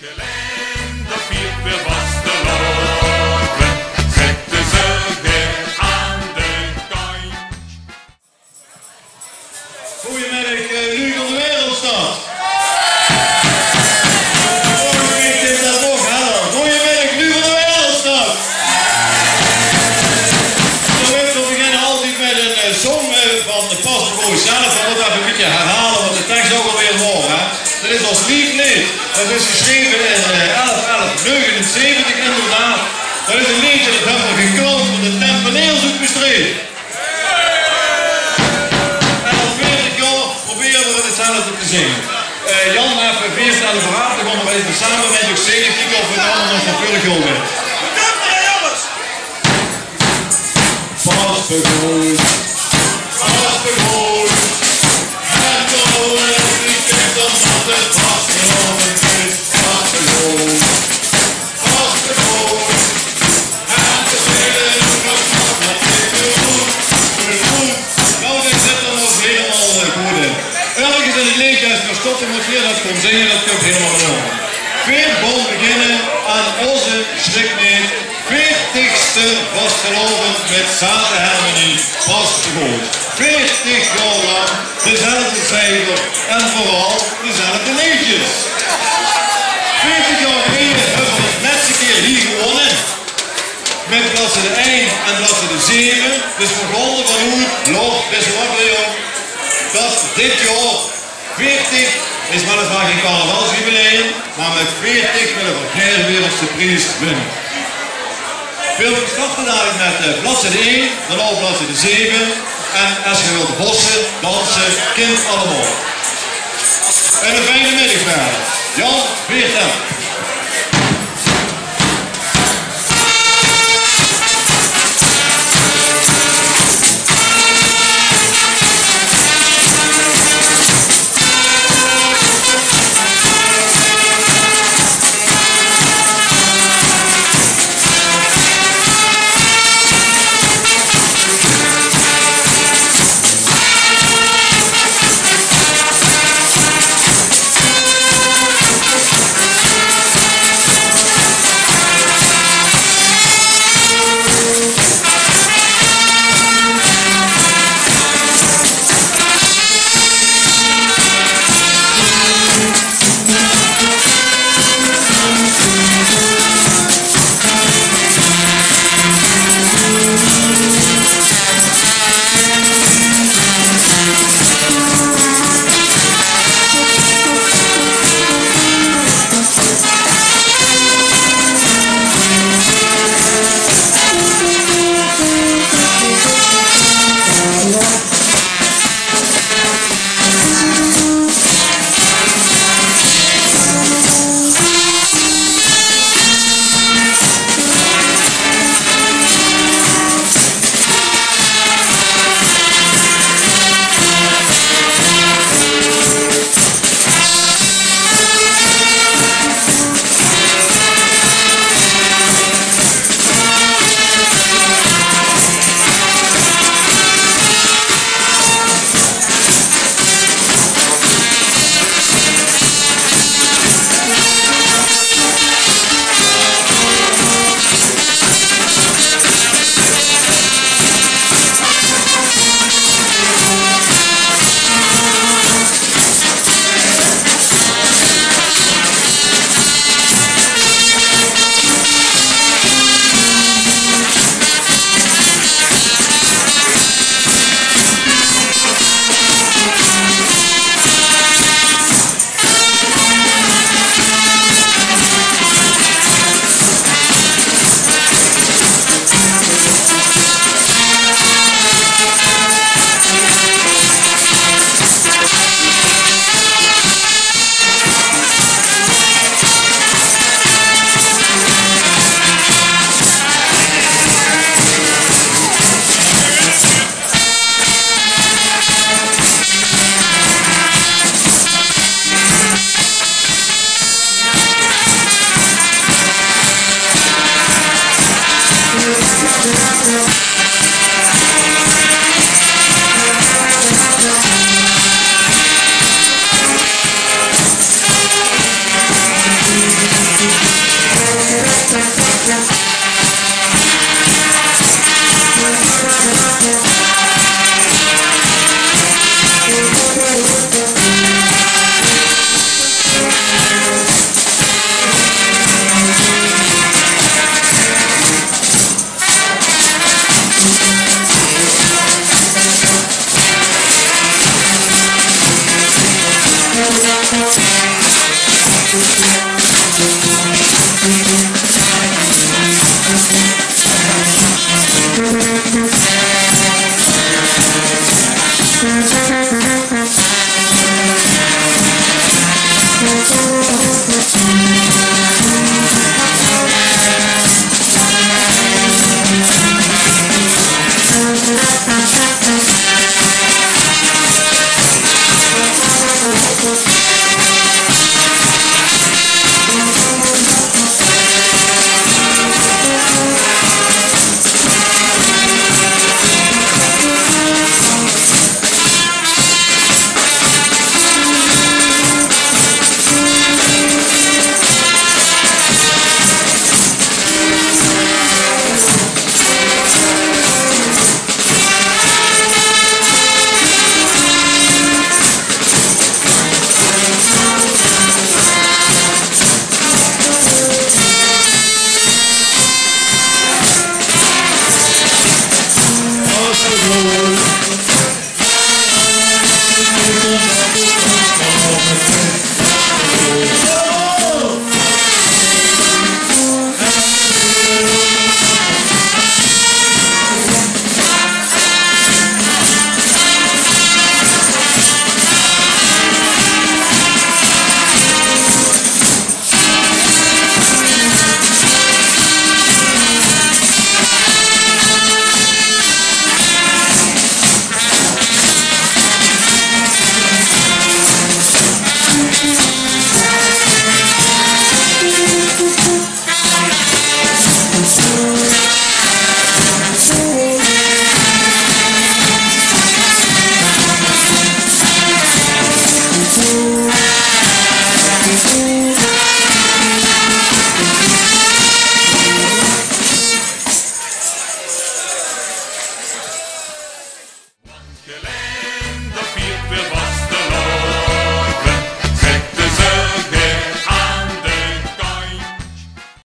Delay. Ons. Dat is geschreven in eh 11, 11, 79 inderdaad. Dat is een liedje dat hebben we gekozen voor de Tempeleers ook bestreed. En als tweede keer proberen we hetzelfde te zingen. Eh, Jan heeft aan de verhaal, dan gaan we even samen met je zingen, kijken of we allemaal nog gaan winnen. Vastgegroeid, vastgegroeid. En weer dat komt zingen, dat komt helemaal in orde. Veer bom beginnen aan onze schrikneet. Veertigste vastgelopen met zaterharmonie vastgegoed. Veertig jaar lang dezelfde cijfer en vooral dezelfde liedjes. Veertig jaar geleden hebben we het netste keer hier gewonnen. Met bladzijde 1 en bladzijde 7. Dus begonnen van hoe loopt deze wakker dat dit jaar 40 is weliswaar geen carnavalsjubileum, maar met 40 willen we geen wereldse prijs winnen. Veel starten dadelijk met uh, bladzijde 1, dan ook bladzijde 7. En als je wilt bossen, dansen, kind allemaal. En een fijne middag. Jan Veertem. Yeah. Story.